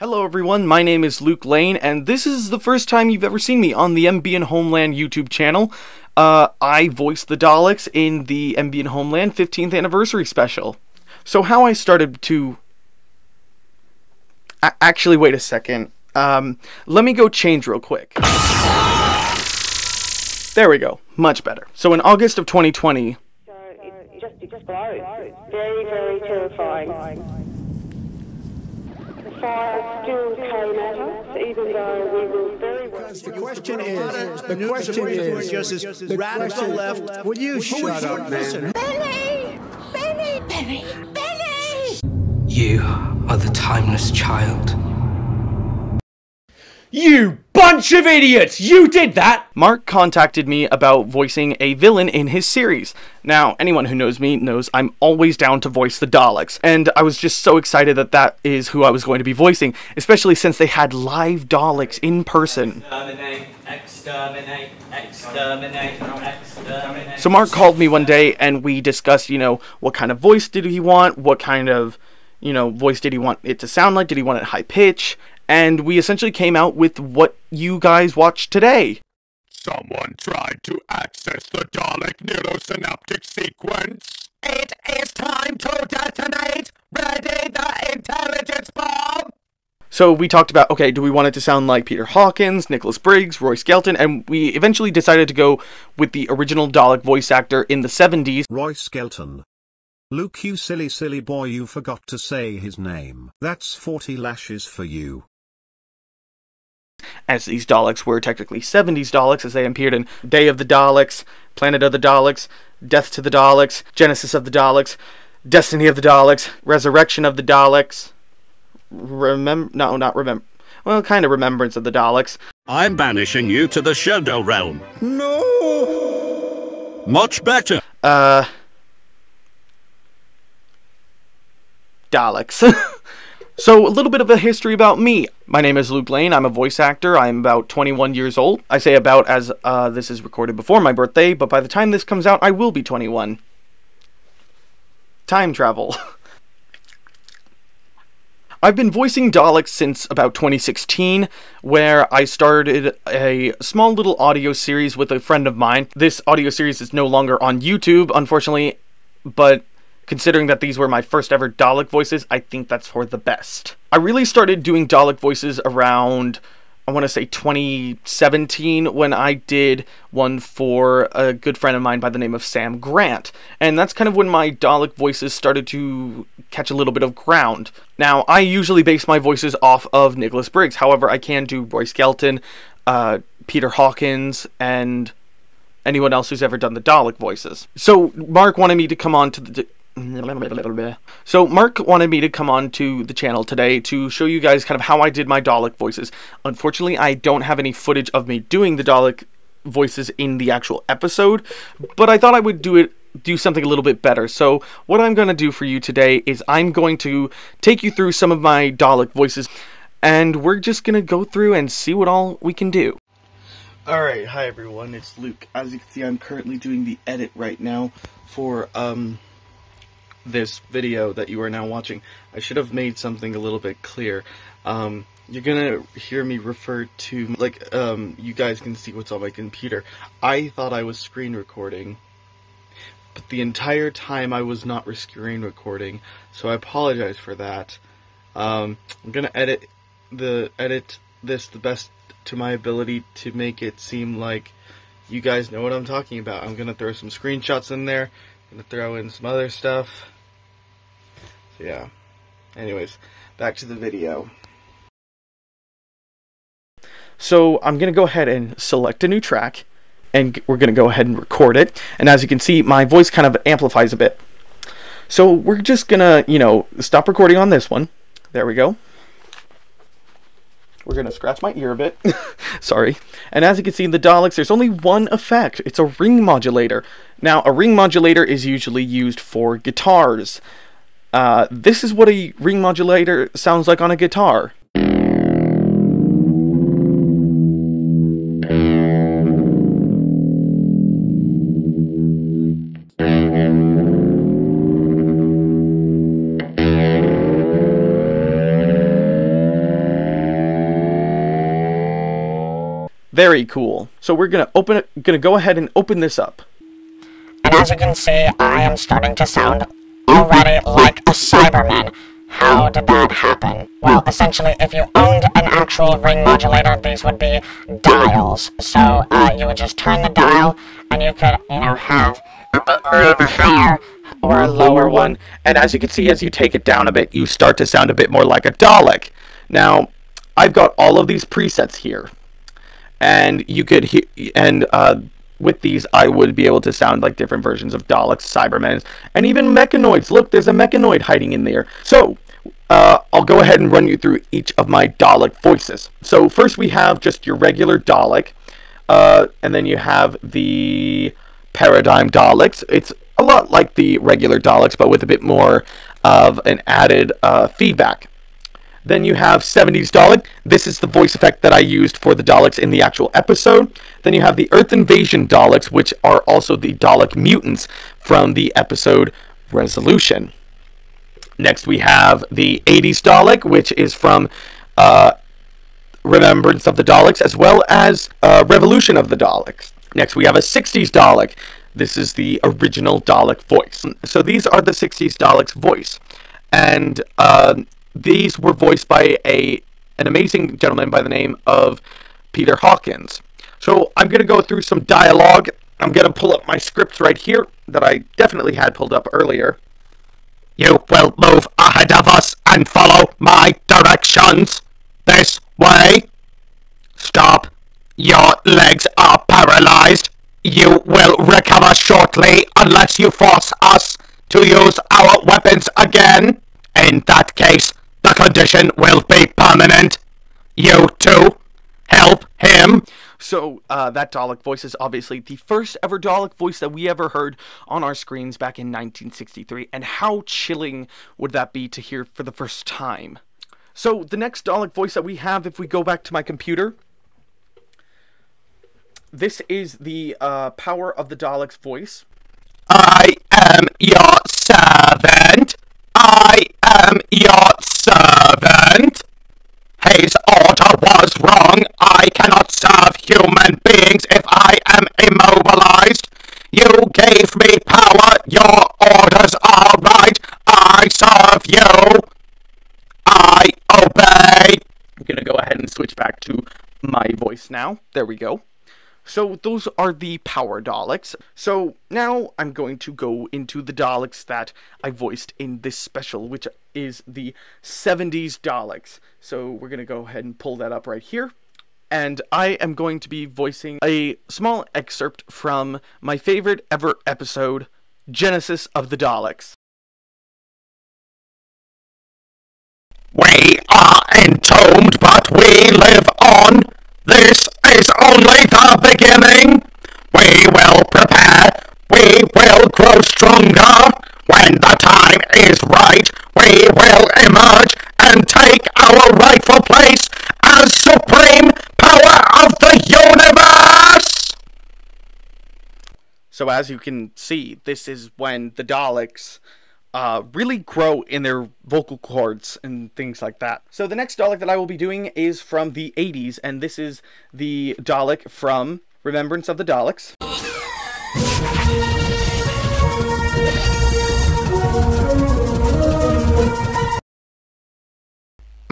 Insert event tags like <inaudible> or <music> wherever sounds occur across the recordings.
Hello everyone, my name is Luke Lane, and this is the first time you've ever seen me on the MB Homeland YouTube channel. Uh, I voiced the Daleks in the MB Homeland 15th anniversary special. So how I started to... A actually, wait a second. Um, let me go change real quick. There we go. Much better. So in August of 2020... So it just explodes. Very, very terrifying. The fire still came at us, even though we were very well. The question is, the question is, just the radical question- left. Will you shut up, man? Listen, Benny! Benny! Benny! Benny! You are the timeless child. You bunch of idiots! You did that! Mark contacted me about voicing a villain in his series. Now, anyone who knows me knows I'm always down to voice the Daleks, and I was just so excited that that is who I was going to be voicing, especially since they had live Daleks in person. Exterminate, exterminate, exterminate, exterminate. So Mark called me one day and we discussed, you know, what kind of voice did he want, what kind of, you know, voice did he want it to sound like, did he want it high pitch, and we essentially came out with what you guys watched today. Someone tried to access the Dalek neurosynaptic sequence. it is time to detonate. Ready the intelligence bomb. So we talked about, okay, do we want it to sound like Peter Hawkins, Nicholas Briggs, Roy Skelton, and we eventually decided to go with the original Dalek voice actor in the 70s, Roy Skelton. Luke, you silly, silly boy, you forgot to say his name. That's 40 lashes for you. As these Daleks were technically 70s Daleks, as they appeared in Day of the Daleks, Planet of the Daleks, Death to the Daleks, Genesis of the Daleks, Destiny of the Daleks, Resurrection of the Daleks, Remember, no, not remember, well, kind of Remembrance of the Daleks, I'm banishing you to the Shadow Realm. No! Much better. uh, Daleks. <laughs> so, a little bit of a history about me. My name is Luke Lane. I'm a voice actor. I'm about 21 years old. I say about as uh, this is recorded before my birthday, but by the time this comes out, I will be 21. Time travel. <laughs> I've been voicing Daleks since about 2016, where I started a small little audio series with a friend of mine. This audio series is no longer on YouTube, unfortunately, but considering that these were my first ever Dalek voices, I think that's for the best. I really started doing Dalek voices around, I want to say 2017, when I did one for a good friend of mine by the name of Sam Grant. And that's kind of when my Dalek voices started to catch a little bit of ground. Now, I usually base my voices off of Nicholas Briggs, however, I can do Roy Skelton, uh, Peter Hawkins, and anyone else who's ever done the Dalek voices. So Mark wanted me to come on to the. So Mark wanted me to come on to the channel today to show you guys kind of how I did my Dalek voices. Unfortunately, I don't have any footage of me doing the Dalek voices in the actual episode, but I thought I would do it do something a little bit better. So what I'm going to do for you today is I'm going to take you through some of my Dalek voices and we're just going to go through and see what all we can do. Alright, hi everyone, it's Luke. As you can see, I'm currently doing the edit right now for, um, this video that you are now watching. I should have made something a little bit clear. Um, you're gonna hear me refer to, like, um, you guys can see what's on my computer. I thought I was screen recording, but the entire time I was not screen recording, so I apologize for that. Um, I'm gonna edit the edit this the best to my ability to make it seem like you guys know what I'm talking about. I'm gonna throw some screenshots in there. Gonna throw in some other stuff. Yeah. Anyways, back to the video. So I'm gonna go ahead and select a new track, and we're gonna go ahead and record it. And as you can see, my voice kind of amplifies a bit. So we're just gonna, you know, stop recording on this one. There we go. We're gonna scratch my ear a bit. <laughs> Sorry. And as you can see in the Daleks, there's only one effect. It's a ring modulator. Now, a ring modulator is usually used for guitars. Uh, this is what a ring modulator sounds like on a guitar. Very cool. So we're gonna open it, gonna go ahead and open this up. And as you can see, I am starting to sound already like a Cyberman. How did that happen? Well, essentially, if you owned an actual ring modulator, these would be dials. So, uh, you would just turn the dial, and you could, you know, have a bit more of a higher or a lower one. And as you can see, as you take it down a bit, you start to sound a bit more like a Dalek. Now, I've got all of these presets here, and you could hear, and uh, with these, I would be able to sound like different versions of Daleks, Cybermen, and even Mechanoids. Look, there's a Mechanoid hiding in there. So, uh, I'll go ahead and run you through each of my Dalek voices. So first we have just your regular Dalek, uh, and then you have the Paradigm Daleks. It's a lot like the regular Daleks, but with a bit more of an added uh, feedback. Then you have 70s Dalek. This is the voice effect that I used for the Daleks in the actual episode. Then you have the Earth Invasion Daleks, which are also the Dalek mutants from the episode Resolution. Next we have the 80s Dalek, which is from uh, Remembrance of the Daleks, as well as uh, Revolution of the Daleks. Next we have a 60s Dalek. This is the original Dalek voice. So these are the 60s Dalek's voice. And uh, these were voiced by a an amazing gentleman by the name of Peter Hawkins. So I'm going to go through some dialogue. I'm going to pull up my scripts right here that I definitely had pulled up earlier. You will move ahead of us and follow my directions. This way. Stop. Your legs are paralyzed. You will recover shortly unless you force us to use our weapons again. In that case, the condition will be permanent. You too. Help him. So uh, that Dalek voice is obviously the first ever Dalek voice that we ever heard on our screens back in 1963. And how chilling would that be to hear for the first time? So the next Dalek voice that we have, if we go back to my computer, this is the uh, power of the Dalek's voice. I am your servant. I am your servant. His order was wrong. I cannot serve human beings if I am immobilized. You gave me power. Your orders are right. I serve you. I obey. I'm going to go ahead and switch back to my voice now. There we go. So those are the power Daleks. So now I'm going to go into the Daleks that I voiced in this special, which is the 70s Daleks. So we're going to go ahead and pull that up right here. And I am going to be voicing a small excerpt from my favorite ever episode, Genesis of the Daleks. We are entombed, but we live on. This is only the beginning. We will prepare. We will grow stronger. So as you can see, this is when the Daleks uh, really grow in their vocal cords and things like that. So the next Dalek that I will be doing is from the 80s, and this is the Dalek from Remembrance of the Daleks.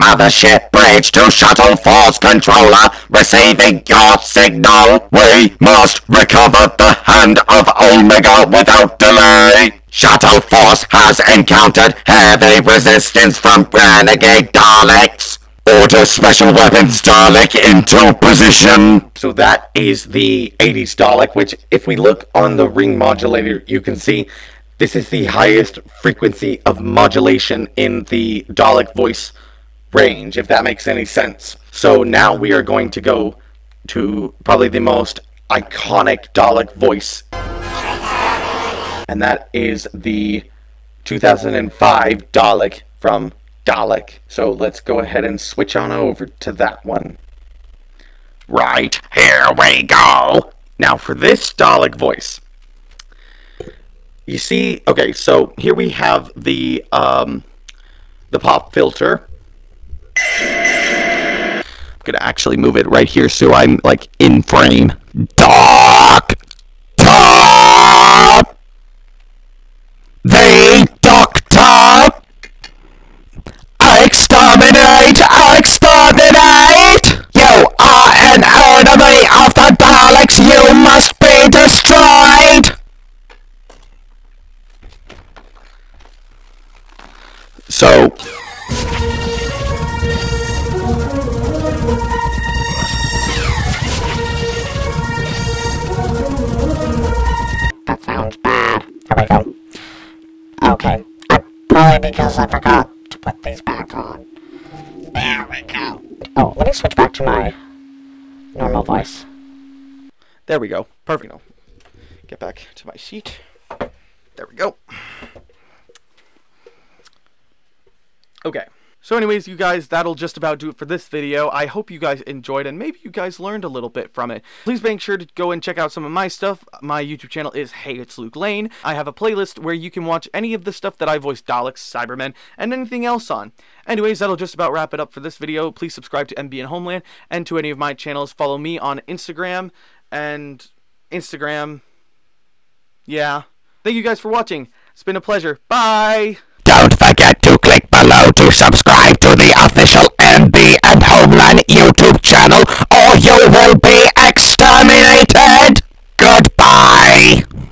Mothership bridge to shuttle force controller, receiving your signal. We must recover the hand of Omega without delay. Shuttle force has encountered heavy resistance from renegade Daleks. Order special weapons Dalek into position. So that is the 80s Dalek, which if we look on the ring modulator, you can see this is the highest frequency of modulation in the Dalek voice range, if that makes any sense. So now we are going to go to probably the most iconic Dalek voice. And that is the 2005 Dalek from Dalek. So let's go ahead and switch on over to that one. Right, here we go. Now for this Dalek voice. You see, okay, so here we have the um the pop filter gonna actually move it right here so I'm like in frame. Doc because I forgot to put these back on. There we go. Oh, let me switch back to my normal voice. There we go. Perfect. Get back to my seat. There we go. Okay. So anyways, you guys, that'll just about do it for this video. I hope you guys enjoyed and maybe you guys learned a little bit from it. Please make sure to go and check out some of my stuff. My YouTube channel is Hey It's Luke Lane. I have a playlist where you can watch any of the stuff that I voiced Daleks, Cybermen, and anything else on. Anyways, that'll just about wrap it up for this video. Please subscribe to MB and Homeland and to any of my channels. Follow me on Instagram and Instagram. Yeah. Thank you guys for watching. It's been a pleasure. Bye! Don't forget to below to subscribe to the official MB and Homeland YouTube channel or you will be exterminated! Goodbye!